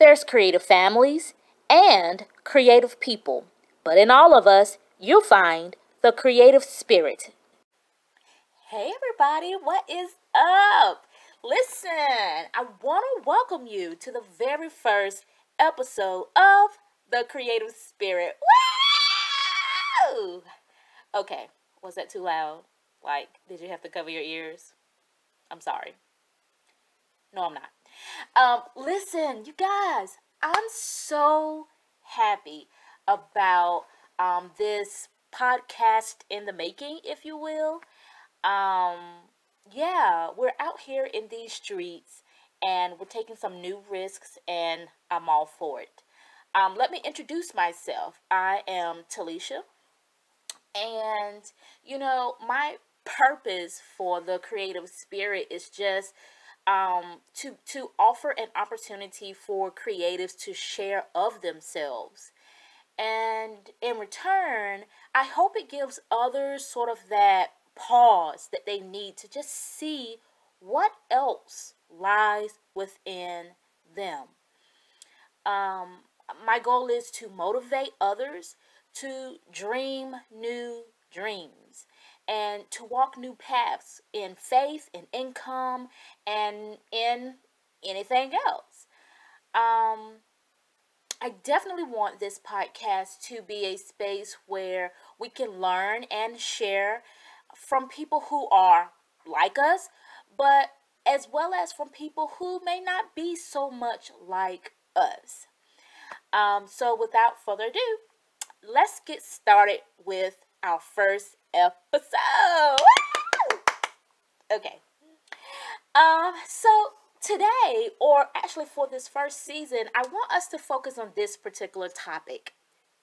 there's creative families and creative people. But in all of us, you'll find the creative spirit. Hey, everybody, what is up? Listen, I want to welcome you to the very first episode of The Creative Spirit. Woo! Okay, was that too loud? Like, did you have to cover your ears? I'm sorry. No, I'm not. Um, listen, you guys, I'm so happy about um, this podcast in the making, if you will. Um, yeah, we're out here in these streets and we're taking some new risks, and I'm all for it. Um, let me introduce myself. I am Talisha, and you know, my purpose for the creative spirit is just um, to to offer an opportunity for creatives to share of themselves. And in return, I hope it gives others sort of that pause that they need to just see what else lies within them. Um, my goal is to motivate others to dream new dreams and to walk new paths in faith, in income, and in anything else. Um, I definitely want this podcast to be a space where we can learn and share from people who are like us, but as well as from people who may not be so much like us. Um, so, without further ado, let's get started with our first episode. okay. Um, so today, or actually for this first season, I want us to focus on this particular topic.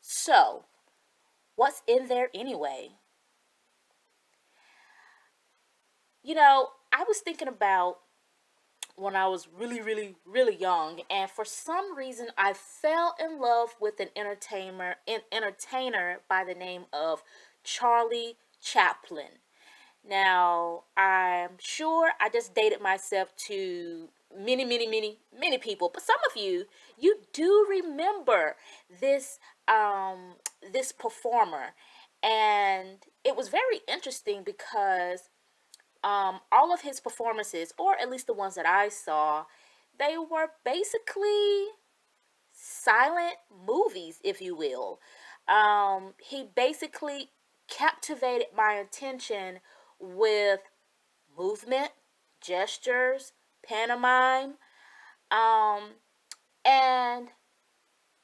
So, what's in there anyway? You know, I was thinking about when I was really, really, really young, and for some reason, I fell in love with an entertainer, an entertainer by the name of Charlie Chaplin. Now, I'm sure I just dated myself to many, many, many, many people, but some of you, you do remember this um this performer. And it was very interesting because um all of his performances, or at least the ones that I saw, they were basically silent movies, if you will. Um, he basically captivated my attention with movement, gestures, pantomime. Um, and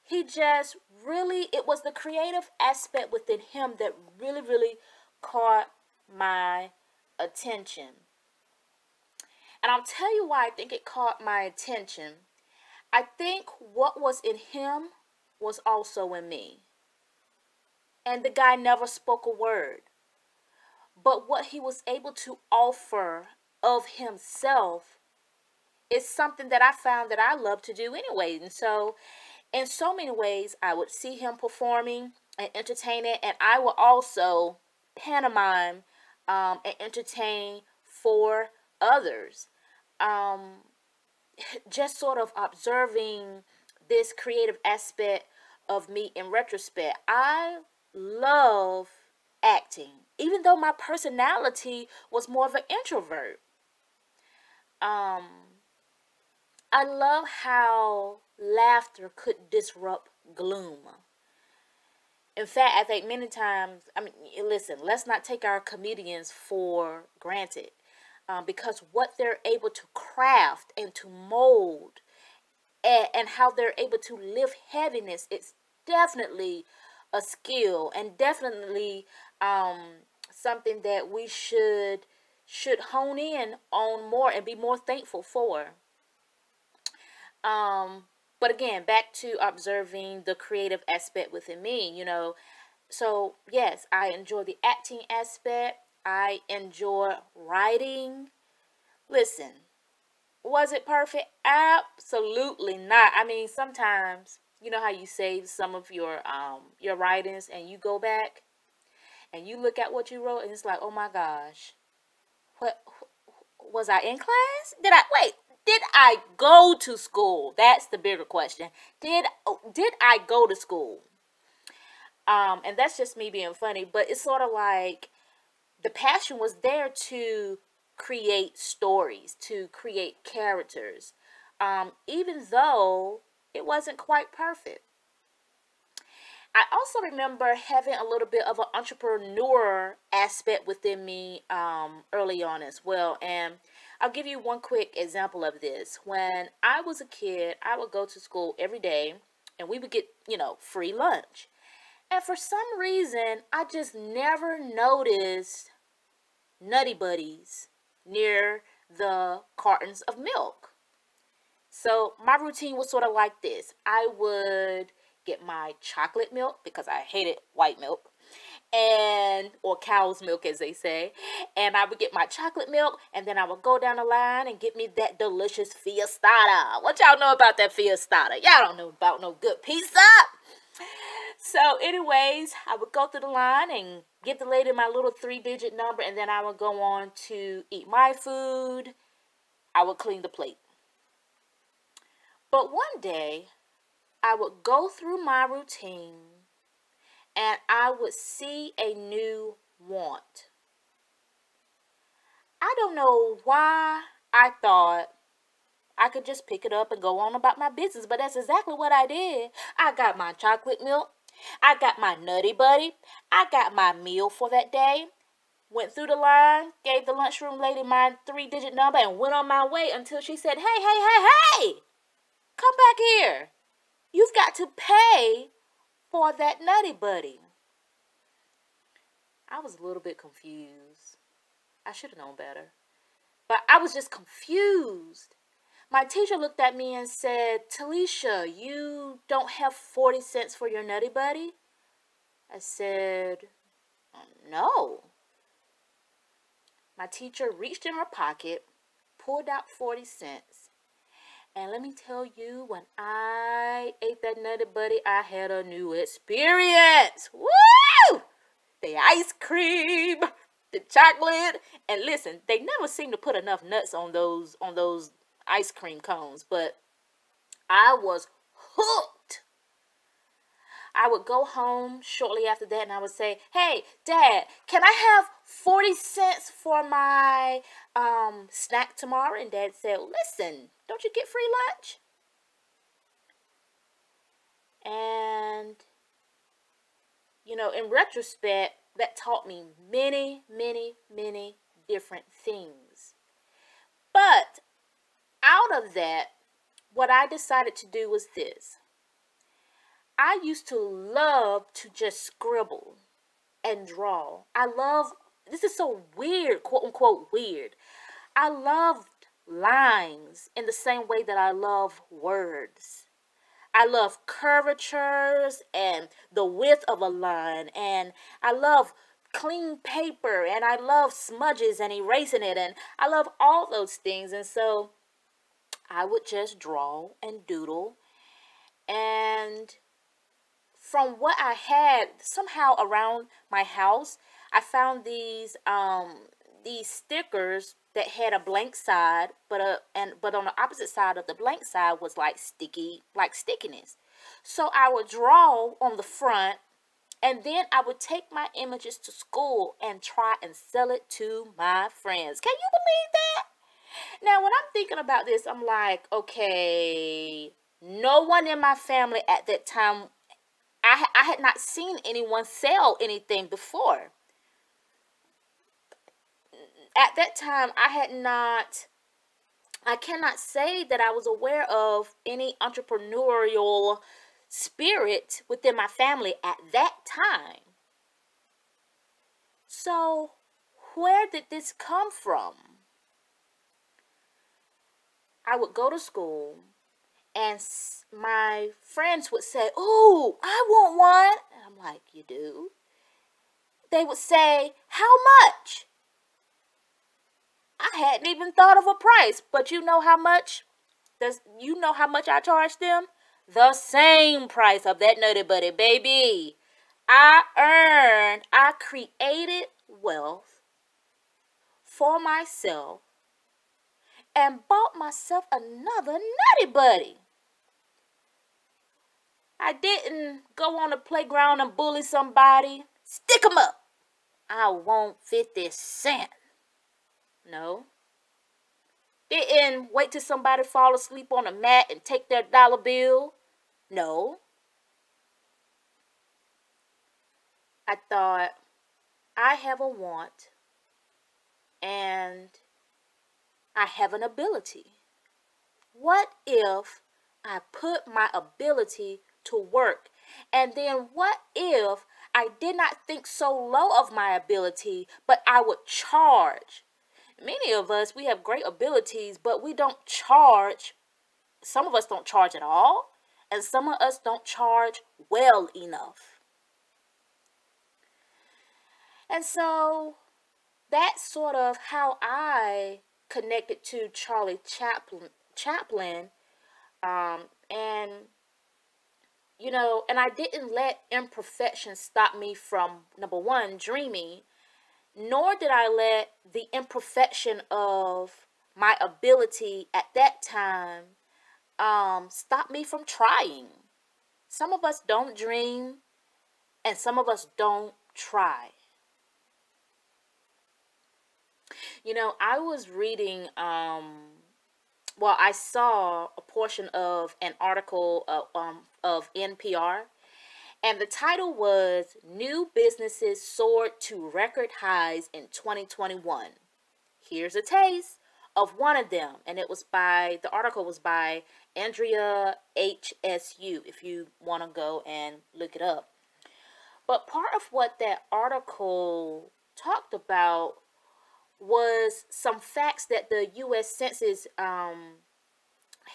he just really, it was the creative aspect within him that really, really caught my attention. And I'll tell you why I think it caught my attention. I think what was in him was also in me and the guy never spoke a word. But what he was able to offer of himself is something that I found that I love to do anyway. And so, in so many ways, I would see him performing and entertaining, and I would also pantomime um, and entertain for others. Um, just sort of observing this creative aspect of me in retrospect, I love acting, even though my personality was more of an introvert. Um, I love how laughter could disrupt gloom. In fact, I think many times, I mean, listen, let's not take our comedians for granted um, because what they're able to craft and to mold and, and how they're able to live heaviness, it's definitely a skill and definitely um, something that we should should hone in on more and be more thankful for. Um, but again, back to observing the creative aspect within me, you know. So, yes, I enjoy the acting aspect. I enjoy writing. Listen, was it perfect? Absolutely not. I mean, sometimes you know how you save some of your um your writings and you go back and you look at what you wrote and it's like oh my gosh what was i in class did i wait did I go to school? That's the bigger question. Did did I go to school? Um, and that's just me being funny, but it's sort of like the passion was there to create stories, to create characters, um, even though it wasn't quite perfect. I also remember having a little bit of an entrepreneur aspect within me um, early on as well. And I'll give you one quick example of this. When I was a kid, I would go to school every day and we would get, you know, free lunch. And for some reason, I just never noticed Nutty Buddies near the cartons of milk. So my routine was sort of like this. I would get my chocolate milk because I hated white milk and or cow's milk as they say and i would get my chocolate milk and then i would go down the line and get me that delicious fiestada. What y'all know about that fiestada? Y'all don't know about no good pizza. So anyways i would go through the line and give the lady my little three digit number and then i would go on to eat my food. I would clean the plate. But one day I would go through my routine and I would see a new want. I don't know why I thought I could just pick it up and go on about my business, but that's exactly what I did. I got my chocolate milk. I got my nutty buddy. I got my meal for that day. Went through the line, gave the lunchroom lady my three digit number, and went on my way until she said, Hey, hey, hey, hey, come back here. You've got to pay for that nutty buddy. I was a little bit confused. I should have known better. But I was just confused. My teacher looked at me and said, Talisha, you don't have 40 cents for your nutty buddy? I said, um, no. My teacher reached in her pocket, pulled out 40 cents, and let me tell you, when I ate that Nutty Buddy, I had a new experience. Woo! The ice cream, the chocolate, and listen, they never seem to put enough nuts on those on those ice cream cones, but I was hooked. I would go home shortly after that and I would say, Hey, Dad, can I have 40 cents for my um, snack tomorrow? And Dad said, Listen, don't you get free lunch? And, you know, in retrospect, that taught me many, many, many different things. But out of that, what I decided to do was this. I used to love to just scribble and draw. I love, this is so weird, quote unquote weird. I loved lines in the same way that I love words. I love curvatures and the width of a line, and I love clean paper, and I love smudges and erasing it, and I love all those things. And so I would just draw and doodle. And from what I had somehow around my house, I found these um, these stickers that had a blank side, but a and but on the opposite side of the blank side was like sticky, like stickiness. So I would draw on the front and then I would take my images to school and try and sell it to my friends. Can you believe that? Now, when I'm thinking about this, I'm like, okay, no one in my family at that time, I, I had not seen anyone sell anything before at that time, I had not, I cannot say that I was aware of any entrepreneurial spirit within my family at that time. So, where did this come from? I would go to school and my friends would say, Oh, I want one. And I'm like, You do? They would say, How much? I hadn't even thought of a price, but you know how much? Does you know how much I charged them? The same price of that Nutty Buddy, baby. I earned, I created wealth for myself and bought myself another Nutty Buddy. I didn't go on the playground and bully somebody. Stick 'em up. I want 50 cent. No. Didn't wait till somebody fall asleep on a mat and take their dollar bill. No. I thought, I have a want and I have an ability. What if I put my ability to work? And then what if I did not think so low of my ability, but I would charge? Many of us, we have great abilities, but we don't charge. Some of us don't charge at all, and some of us don't charge well enough. And so that's sort of how I connected to Charlie Chaplin. Chaplin, um, and you know, and I didn't let imperfection stop me from number one dreaming, nor did I let the imperfection of my ability at that time um, stop me from trying. Some of us don't dream, and some of us don't try. You know, I was reading, um, well, I saw a portion of an article uh, um, of NPR, and the title was New Businesses Soared to Record Highs in 2021. Here's a taste of one of them, and it was by, the article was by Andrea Hsu, if you want to go and look it up. But part of what that article talked about was some facts that the U.S. Census um,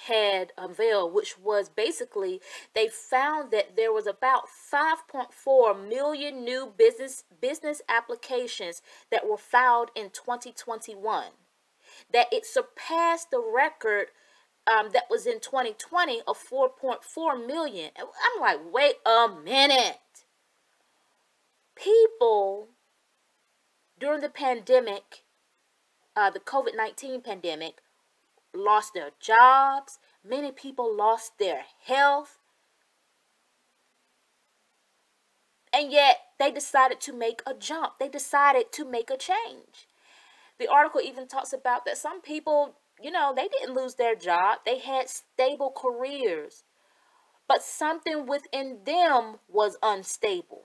had unveiled, which was basically they found that there was about 5.4 million new business business applications that were filed in 2021. That it surpassed the record um, that was in 2020 of 4.4 million. I'm like, wait a minute. People during the pandemic uh, the COVID 19 pandemic lost their jobs, many people lost their health, and yet they decided to make a jump. They decided to make a change. The article even talks about that some people, you know, they didn't lose their job, they had stable careers, but something within them was unstable.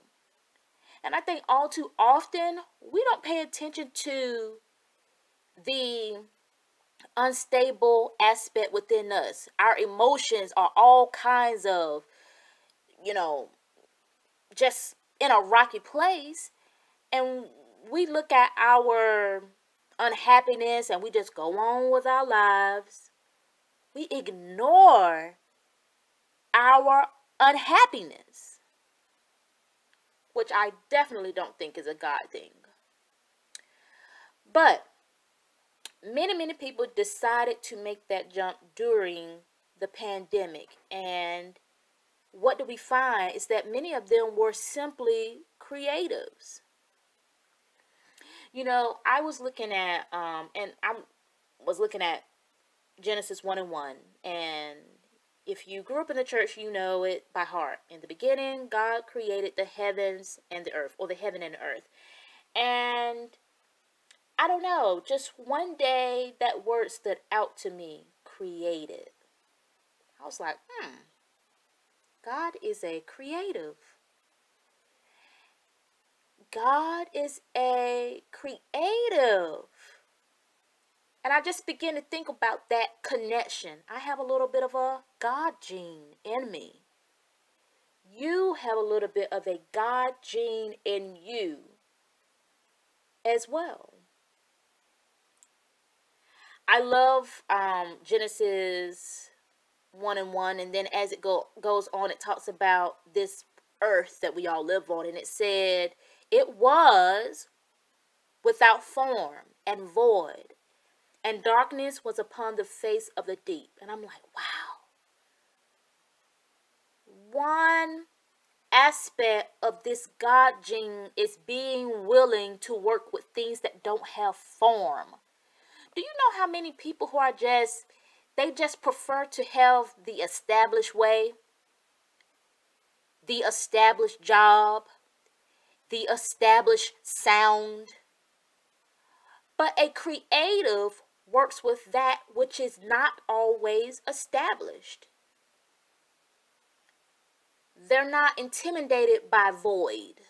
And I think all too often we don't pay attention to the unstable aspect within us. Our emotions are all kinds of, you know, just in a rocky place. And we look at our unhappiness and we just go on with our lives. We ignore our unhappiness, which I definitely don't think is a God thing. But many, many people decided to make that jump during the pandemic. And what do we find is that many of them were simply creatives. You know, I was looking at, um, and I was looking at Genesis 1 and 1. And if you grew up in the church, you know it by heart. In the beginning, God created the heavens and the earth, or the heaven and the earth. And I don't know, just one day that word stood out to me created. I was like, hmm, God is a creative. God is a creative. And I just begin to think about that connection. I have a little bit of a God gene in me. You have a little bit of a God gene in you as well. I love um, Genesis 1 and 1. And then as it go, goes on, it talks about this earth that we all live on. And it said, it was without form and void, and darkness was upon the face of the deep. And I'm like, wow. One aspect of this God gene is being willing to work with things that don't have form do you know how many people who are just they just prefer to have the established way, the established job, the established sound. But a creative works with that which is not always established. They're not intimidated by void.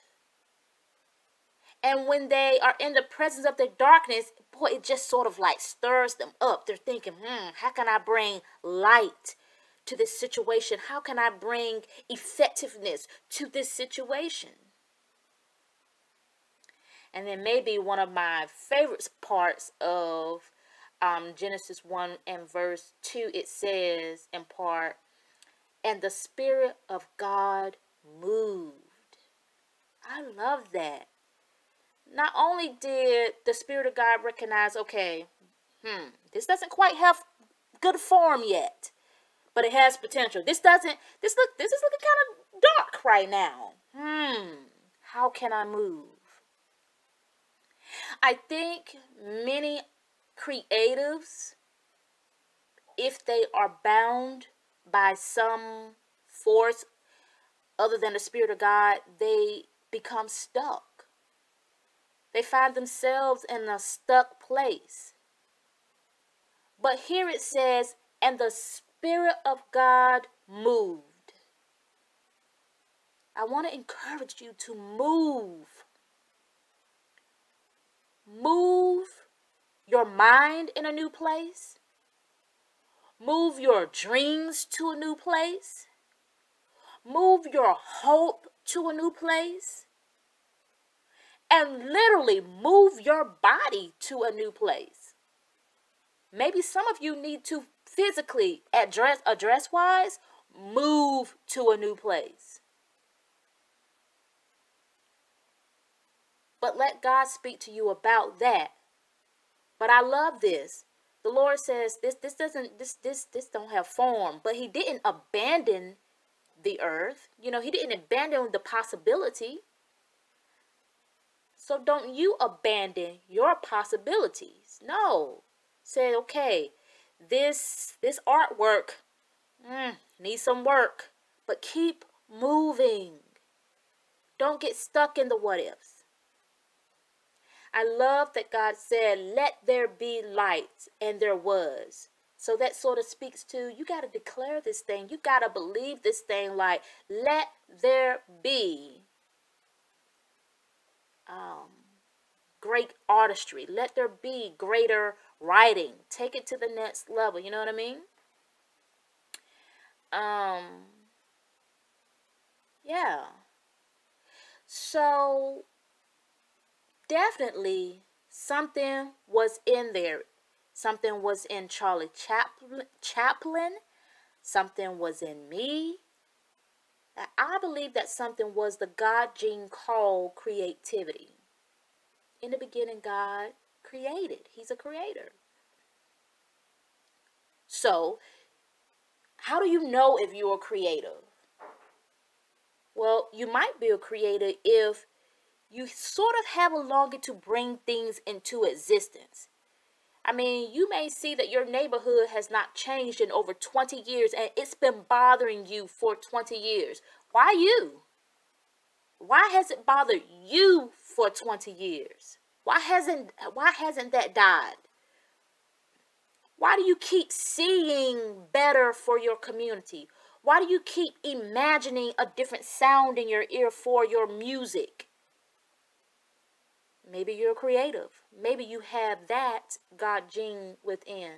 And when they are in the presence of the darkness, boy, it just sort of like stirs them up. They're thinking, hmm, how can I bring light to this situation? How can I bring effectiveness to this situation? And then maybe one of my favorite parts of um, Genesis 1 and verse 2, it says in part, and the Spirit of God moved. I love that not only did the Spirit of God recognize, okay, hmm, this doesn't quite have good form yet, but it has potential. This doesn't, this look, this is looking kind of dark right now. Hmm, how can I move? I think many creatives, if they are bound by some force other than the Spirit of God, they become stuck. They find themselves in a stuck place. But here it says, and the Spirit of God moved. I want to encourage you to move. Move your mind in a new place. Move your dreams to a new place. Move your hope to a new place and literally move your body to a new place. Maybe some of you need to physically address address wise move to a new place. But let God speak to you about that. But I love this. The Lord says this this doesn't this this this don't have form, but he didn't abandon the earth. You know, he didn't abandon the possibility. So don't you abandon your possibilities. No. Say, okay, this this artwork mm, needs some work, but keep moving. Don't get stuck in the what ifs. I love that God said, let there be light, and there was. So that sort of speaks to you got to declare this thing. You got to believe this thing like, let there be um, great artistry. Let there be greater writing. Take it to the next level. You know what I mean? Um, yeah. So, definitely something was in there. Something was in Charlie Chaplin. Chaplin. Something was in me. I believe that something was the God gene called creativity. In the beginning, God created, He's a creator. So, how do you know if you're creative? Well, you might be a creator if you sort of have a longing to bring things into existence. I mean, you may see that your neighborhood has not changed in over 20 years and it's been bothering you for 20 years. Why you? Why has it bothered you for 20 years? Why hasn't why hasn't that died? Why do you keep seeing better for your community? Why do you keep imagining a different sound in your ear for your music? Maybe you're creative. Maybe you have that God gene within.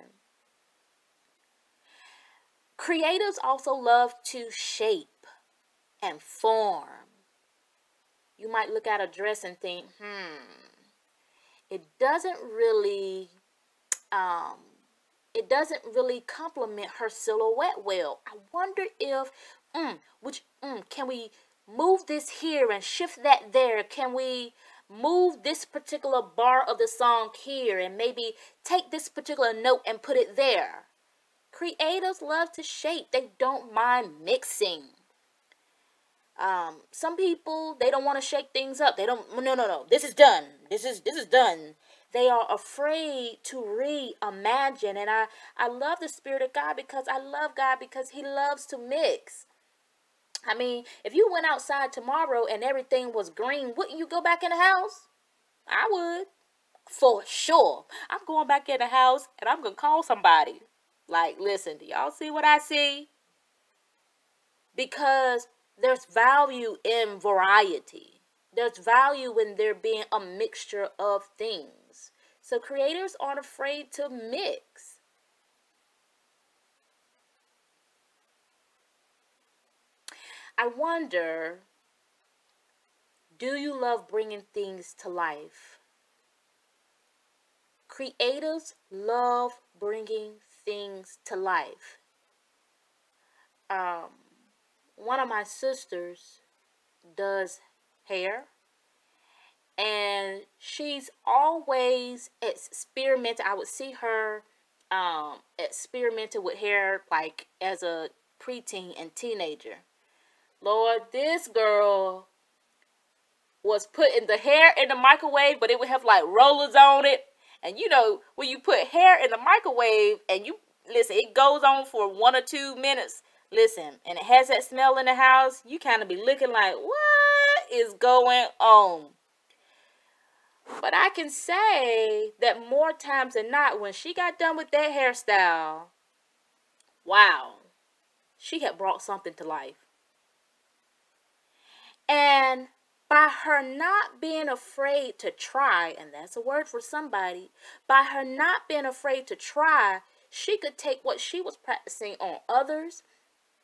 Creatives also love to shape and form. You might look at a dress and think, hmm, it doesn't really, um, it doesn't really complement her silhouette well. I wonder if, mm, which, mm, can we move this here and shift that there? Can we move this particular bar of the song here and maybe take this particular note and put it there. Creators love to shape. They don't mind mixing. Um, some people they don't want to shake things up. They don't no no no. This is done. This is this is done. they are afraid to reimagine. And I, I love the Spirit of God because I love God because He loves to mix. I mean, if you went outside tomorrow and everything was green, wouldn't you go back in the house? I would. For sure. I'm going back in the house and I'm going to call somebody. Like, listen, do y'all see what I see? Because there's value in variety. There's value in there being a mixture of things. So creators aren't afraid to mix. I wonder do you love bringing things to life? Creatives love bringing things to life. Um, one of my sisters does hair and she's always experimenting. I would see her um, experimenting with hair like as a preteen and teenager. Lord, this girl was putting the hair in the microwave, but it would have like rollers on it. And you know, when you put hair in the microwave and you listen, it goes on for one or two minutes. Listen, and it has that smell in the house, you kind of be looking like, what is going on? But I can say that more times than not, when she got done with that hairstyle, wow, she had brought something to life. And by her not being afraid to try, and that's a word for somebody, by her not being afraid to try, she could take what she was practicing on others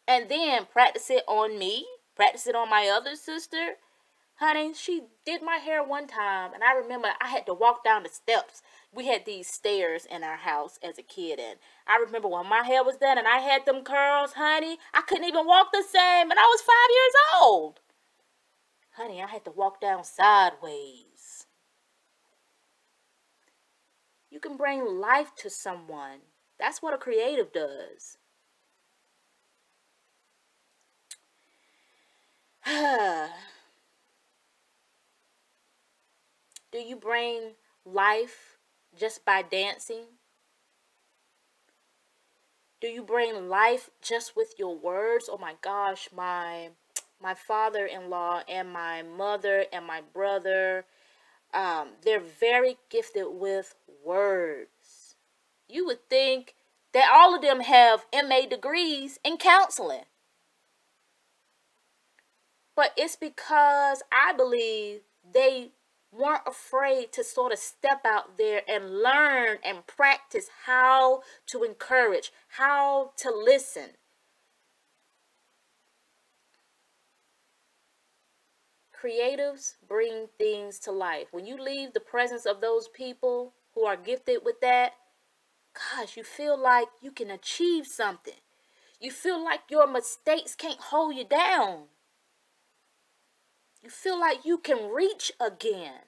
and then practice it on me, practice it on my other sister. Honey, she did my hair one time, and I remember I had to walk down the steps. We had these stairs in our house as a kid, and I remember when my hair was done and I had them curls, honey, I couldn't even walk the same, and I was five years old. Honey, I had to walk down sideways. You can bring life to someone. That's what a creative does. Do you bring life just by dancing? Do you bring life just with your words? Oh my gosh, my my father-in-law and my mother and my brother um, they're very gifted with words. You would think that all of them have ma degrees in counseling. But it's because i believe they weren't afraid to sort of step out there and learn and practice how to encourage how to listen creatives bring things to life. When you leave the presence of those people who are gifted with that, gosh, you feel like you can achieve something. You feel like your mistakes can't hold you down. You feel like you can reach again.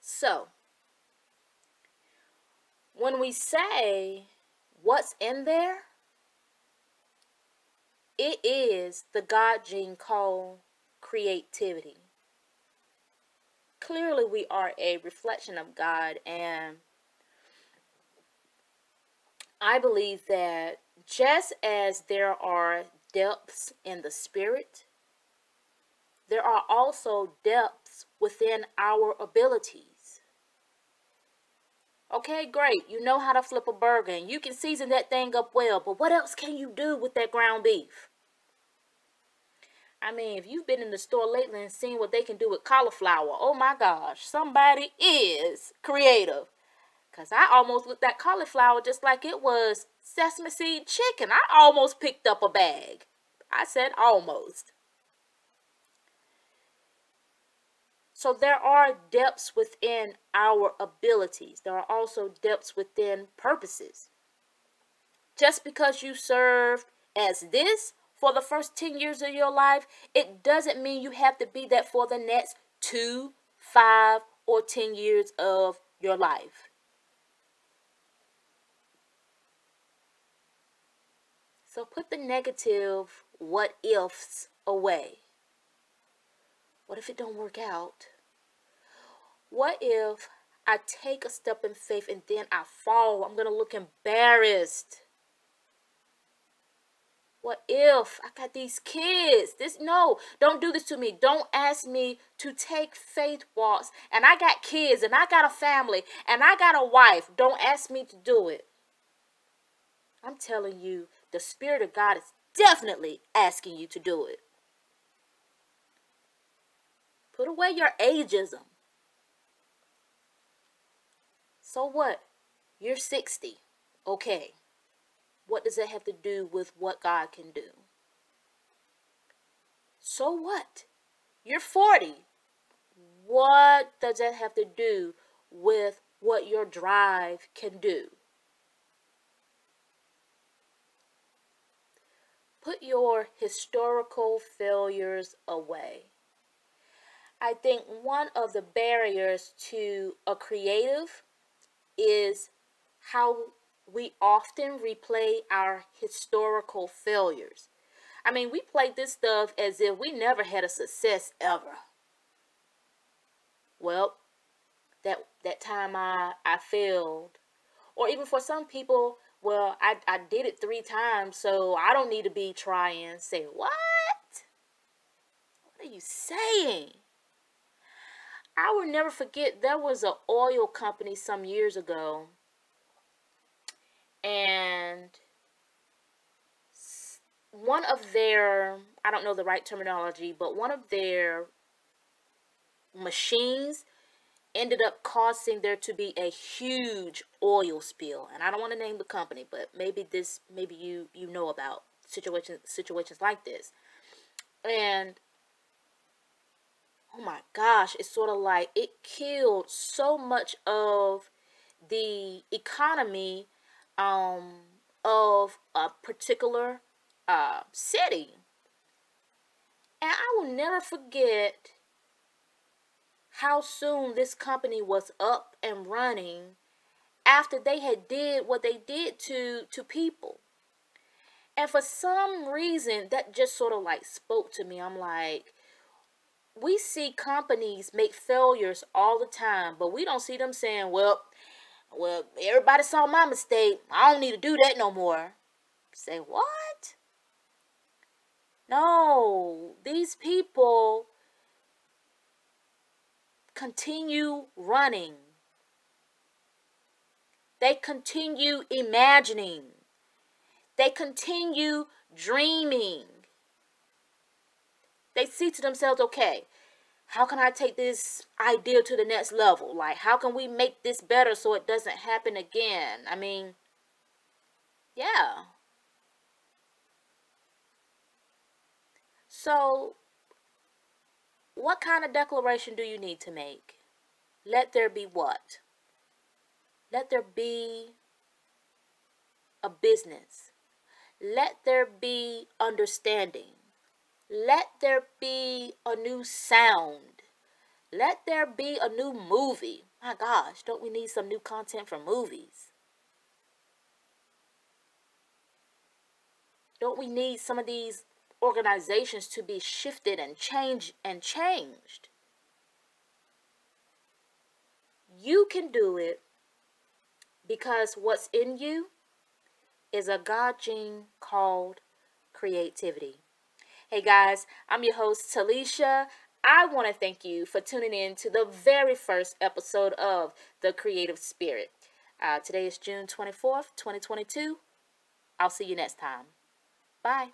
So, when we say what's in there, it is the God gene called creativity. Clearly, we are a reflection of God, and I believe that just as there are depths in the spirit, there are also depths within our abilities. Okay, great. You know how to flip a burger and you can season that thing up well, but what else can you do with that ground beef? I mean, if you've been in the store lately and seen what they can do with cauliflower, oh my gosh, somebody is creative. Because I almost looked at cauliflower just like it was sesame seed chicken. I almost picked up a bag. I said almost. So there are depths within our abilities. There are also depths within purposes. Just because you served as this for the first 10 years of your life, it doesn't mean you have to be that for the next two, five, or 10 years of your life. So put the negative what ifs away. What if it don't work out? What if I take a step in faith and then I fall? I'm going to look embarrassed. What if I got these kids? This no, don't do this to me. Don't ask me to take faith walks. And I got kids and I got a family and I got a wife. Don't ask me to do it. I'm telling you, the Spirit of God is definitely asking you to do it. Put away your ageism. So what? You're 60. Okay. What does that have to do with what God can do? So what? You're 40. What does that have to do with what your drive can do? Put your historical failures away. I think one of the barriers to a creative is how we often replay our historical failures. I mean, we play this stuff as if we never had a success ever. Well, that that time I I failed. Or even for some people, well, I, I did it three times, so I don't need to be trying. Say, what? What are you saying? I will never forget there was an oil company some years ago and one of their I don't know the right terminology, but one of their machines ended up causing there to be a huge oil spill. And I don't want to name the company, but maybe this maybe you you know about situations situations like this. And oh my gosh, it's sort of like it killed so much of the economy um, of a particular uh, city. And I will never forget how soon this company was up and running after they had did what they did to to people. And for some reason that just sort of like spoke to me. I'm like we see companies make failures all the time, but we don't see them saying, well, well, everybody saw my mistake. I don't need to do that no more. Say, what? No, these people continue running. They continue imagining. They continue dreaming. They see to themselves, okay, how can I take this idea to the next level? Like, how can we make this better so it doesn't happen again? I mean, yeah. So, what kind of declaration do you need to make? Let there be what? Let there be a business. Let there be understanding. Let there be a new sound. Let there be a new movie. My gosh, don't we need some new content for movies? Don't we need some of these organizations to be shifted and changed and changed? You can do it because what's in you is a God gene called creativity. Hey guys, I'm your host, Talisha. I want to thank you for tuning in to the very first episode of The Creative Spirit. Uh, today is June 24th, 2022. I'll see you next time. Bye.